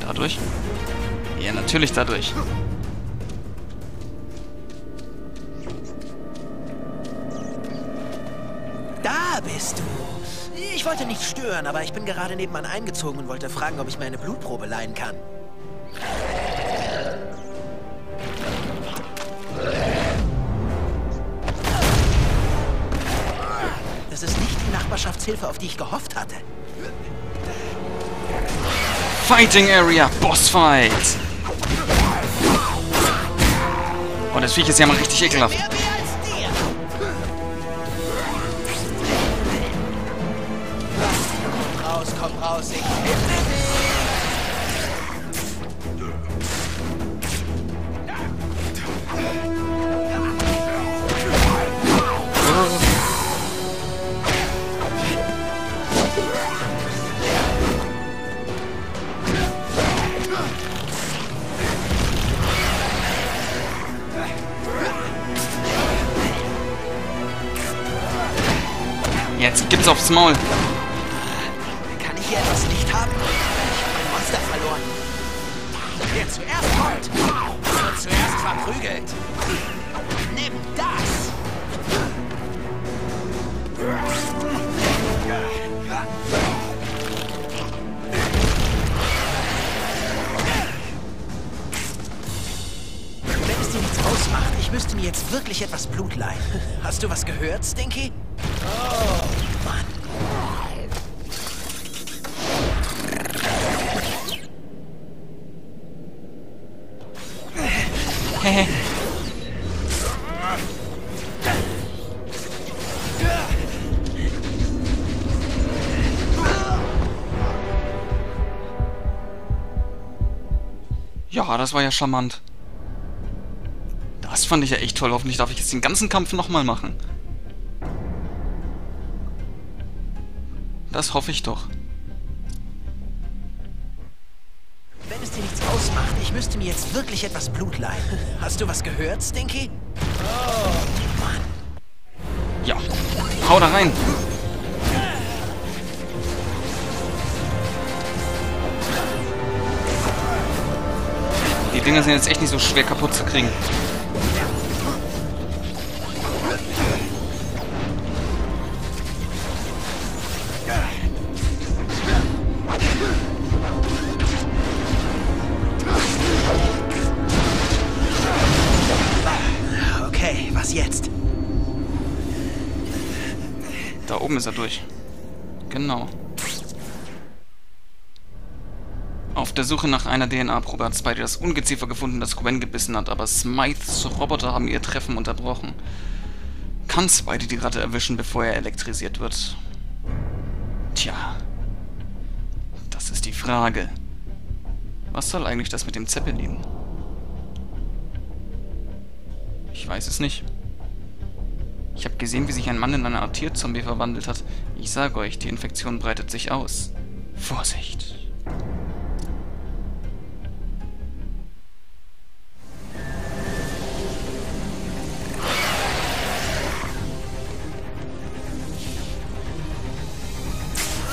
Dadurch? Ja, natürlich dadurch. Da bist du. Ich wollte nicht stören, aber ich bin gerade nebenan eingezogen und wollte fragen, ob ich mir eine Blutprobe leihen kann. Das ist nicht die Nachbarschaftshilfe, auf die ich gehofft hatte. Fighting Area Boss Fight. Oh, das Viech ist ja mal richtig ekelhaft. Komm raus, komm raus, ich Jetzt gibt's aufs Maul. Kann ich hier etwas nicht haben? Ich habe ein Monster verloren. Wer zuerst kommt, wird zuerst verprügelt. Nimm das! Wenn es dir nichts ausmacht, ich müsste mir jetzt wirklich etwas Blut leihen. Hast du was gehört, Stinky? Ja, das war ja charmant. Das fand ich ja echt toll. Hoffentlich darf ich jetzt den ganzen Kampf nochmal machen. Das hoffe ich doch. Wenn es dir nichts ausmacht, ich müsste mir jetzt wirklich etwas Blut leihen. Hast du was gehört, Stinky? Oh, Mann. Ja. Hau da rein. Dinger sind jetzt echt nicht so schwer kaputt zu kriegen. Okay, was jetzt? Da oben ist er durch. Genau. Auf der Suche nach einer DNA-Probe hat Spidey das Ungeziefer gefunden, das Gwen gebissen hat, aber Smythes Roboter haben ihr Treffen unterbrochen. Kann Spidey die Ratte erwischen, bevor er elektrisiert wird? Tja. Das ist die Frage. Was soll eigentlich das mit dem Zeppelin? Ich weiß es nicht. Ich habe gesehen, wie sich ein Mann in eine Art Tierzombie verwandelt hat. Ich sage euch, die Infektion breitet sich aus. Vorsicht.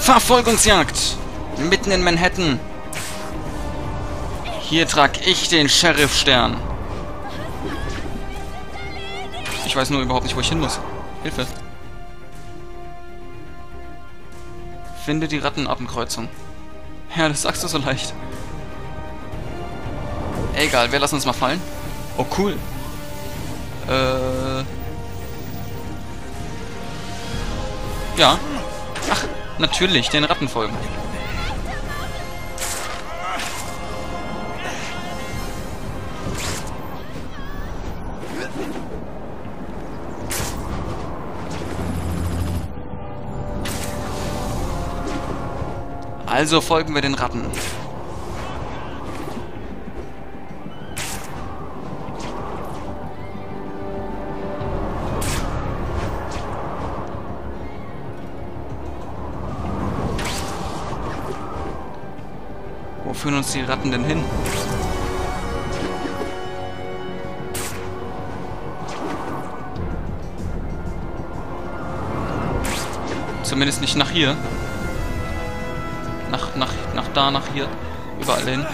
Verfolgungsjagd! Mitten in Manhattan. Hier trag ich den Sheriff-Stern. Ich weiß nur überhaupt nicht, wo ich hin muss. Hilfe. Finde die Rattenappenkreuzung. Ja, das sagst du so leicht. Egal, wir lassen uns mal fallen. Oh, cool. Äh... Ja. Ach, natürlich, den Ratten folgen. Also folgen wir den Ratten. Wo führen uns die Ratten denn hin? Zumindest nicht nach hier. Nach nach, nach, da, nach hier. Überall hin.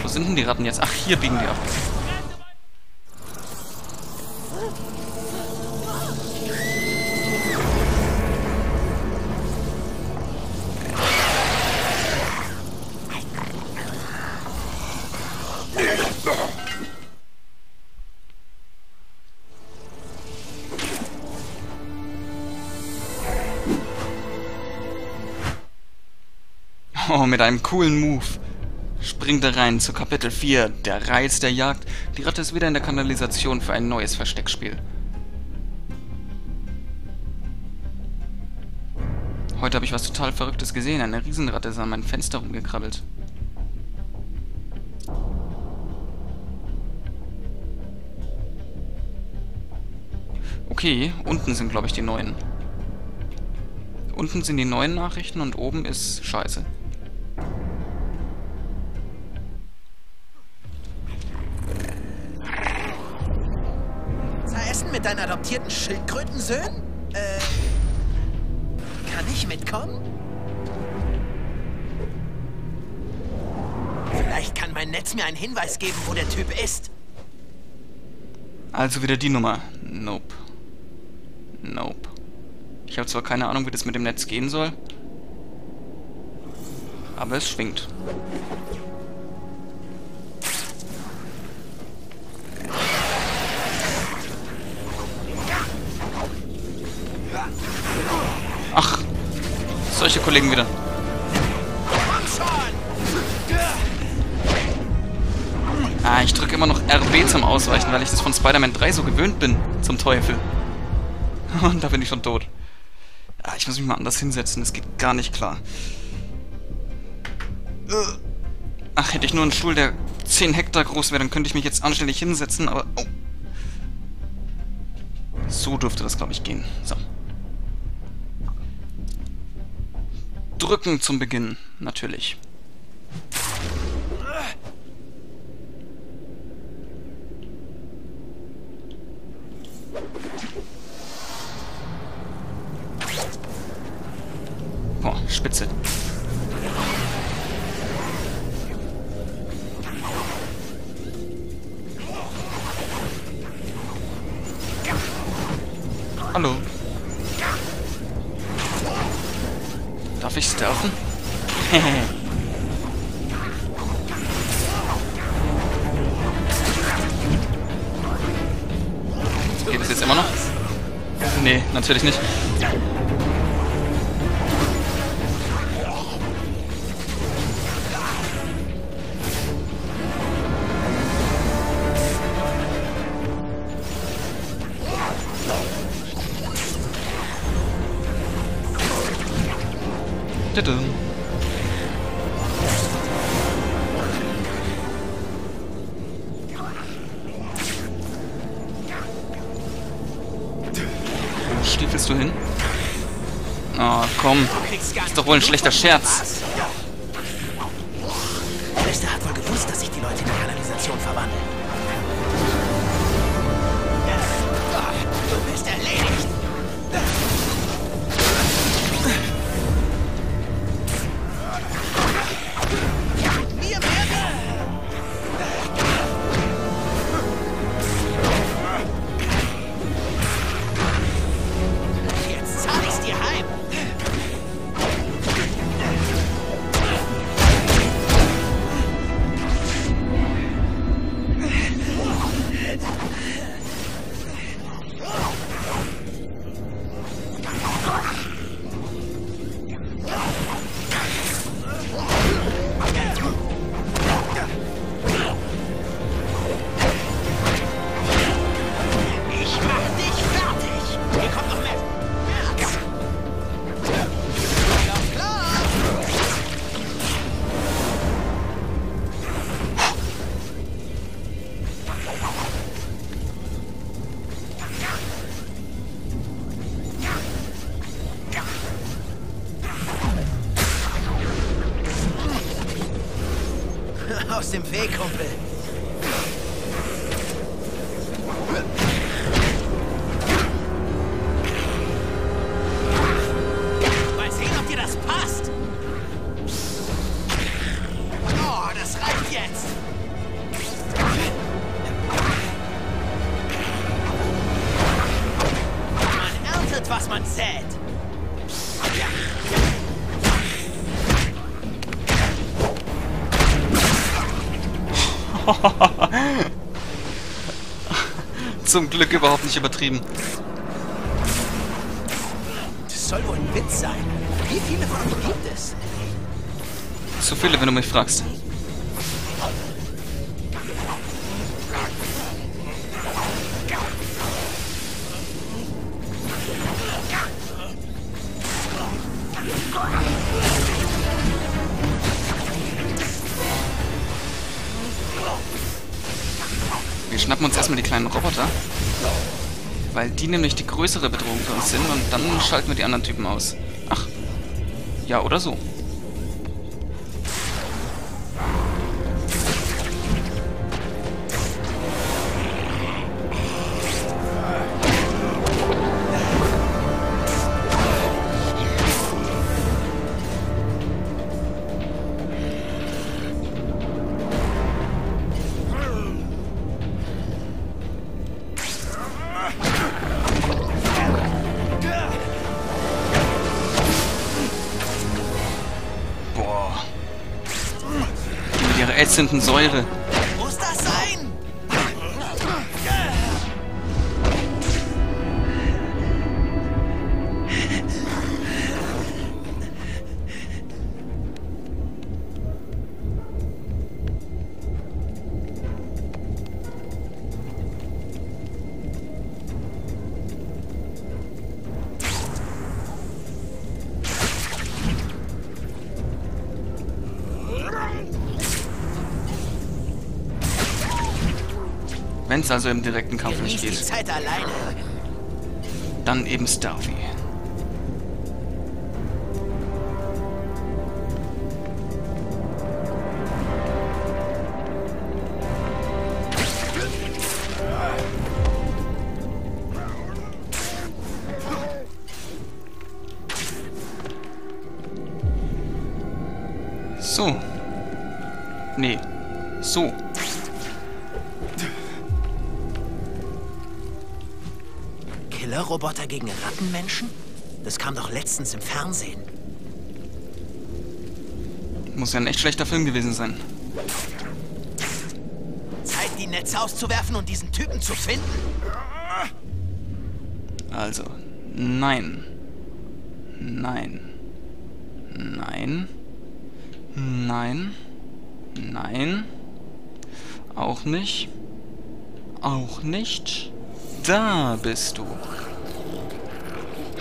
Wo sind denn die Ratten jetzt? Ach, hier biegen die ab. Mit einem coolen Move springt er rein zu Kapitel 4, der Reiz der Jagd. Die Ratte ist wieder in der Kanalisation für ein neues Versteckspiel. Heute habe ich was total Verrücktes gesehen. Eine Riesenratte ist an mein Fenster rumgekrabbelt. Okay, unten sind, glaube ich, die neuen. Unten sind die neuen Nachrichten und oben ist Scheiße. Schildkrötensöhnen? Äh, kann ich mitkommen? Vielleicht kann mein Netz mir einen Hinweis geben, wo der Typ ist. Also wieder die Nummer. Nope. Nope. Ich habe zwar keine Ahnung, wie das mit dem Netz gehen soll, aber es schwingt. Solche Kollegen wieder. Ah, ich drücke immer noch RB zum Ausweichen, weil ich das von Spider-Man 3 so gewöhnt bin. Zum Teufel. Und da bin ich schon tot. Ah, ich muss mich mal anders hinsetzen, das geht gar nicht klar. Ach, hätte ich nur einen Stuhl, der 10 Hektar groß wäre, dann könnte ich mich jetzt anständig hinsetzen, aber... Oh. So dürfte das, glaube ich, gehen. So. Drücken zum Beginn, natürlich. Nee, natürlich nicht. Stiefelst du hin? Oh, komm. Ist doch wohl ein schlechter Scherz. Zum Glück überhaupt nicht übertrieben. Das soll wohl ein Witz sein. Wie viele von euch gibt es? Zu viele, wenn du mich fragst. Schnappen uns erstmal die kleinen Roboter. Weil die nämlich die größere Bedrohung für uns sind und dann schalten wir die anderen Typen aus. Ach. Ja, oder so. Boah. Mit ihrer ätzenden Säure. Wenn es also im direkten Kampf nicht geht, dann eben Stealthy. So. Killerroboter gegen Rattenmenschen? Das kam doch letztens im Fernsehen. Muss ja ein echt schlechter Film gewesen sein. Zeit, die Netze auszuwerfen und diesen Typen zu finden. Also, nein. Nein. Nein. Nein. Nein. Auch nicht. Auch nicht. Da bist du.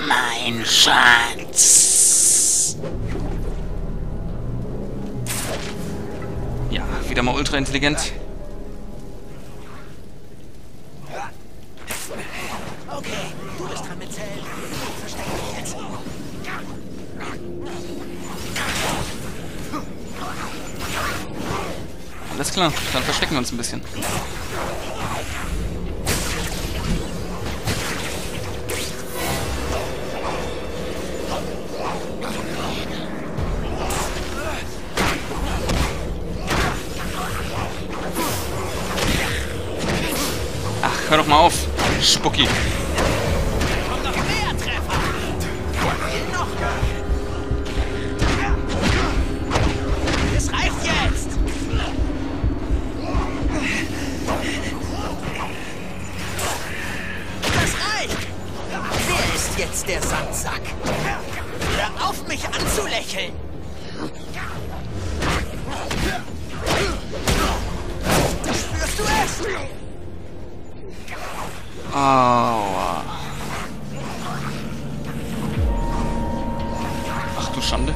Mein Schatz. Ja, wieder mal ultra intelligent. Klar, dann verstecken wir uns ein bisschen. Ach, hör doch mal auf, Spucki. Reicht. Wer ist jetzt der Sandsack? Hör auf, mich anzulächeln. Spürst du es? Aua. Ach du Schande.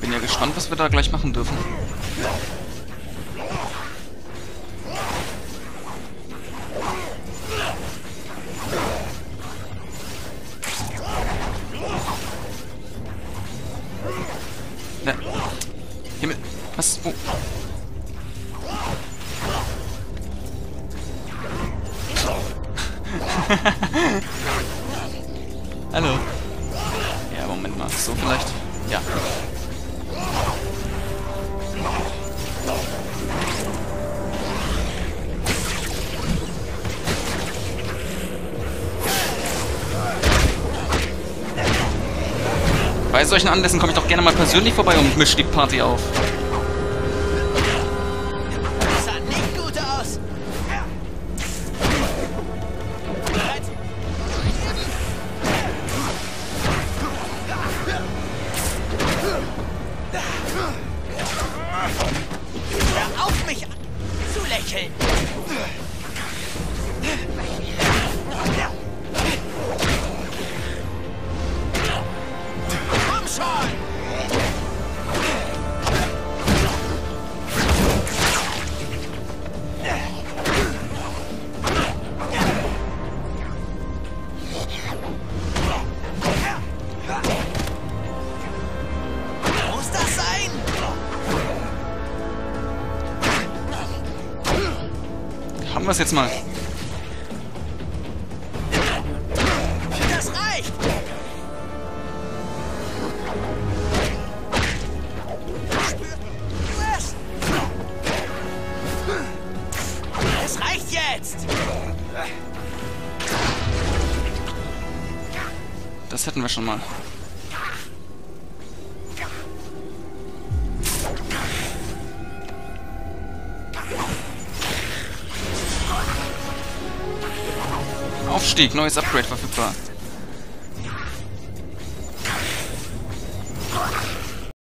Bin ja gespannt, was wir da gleich machen dürfen. Solchen Anlässen komme ich doch gerne mal persönlich vorbei und mische die Party auf. Schon! Muss das sein? Haben wir es jetzt mal. Es? Reicht jetzt! Das hätten wir schon mal. Aufstieg, neues Upgrade verfügbar.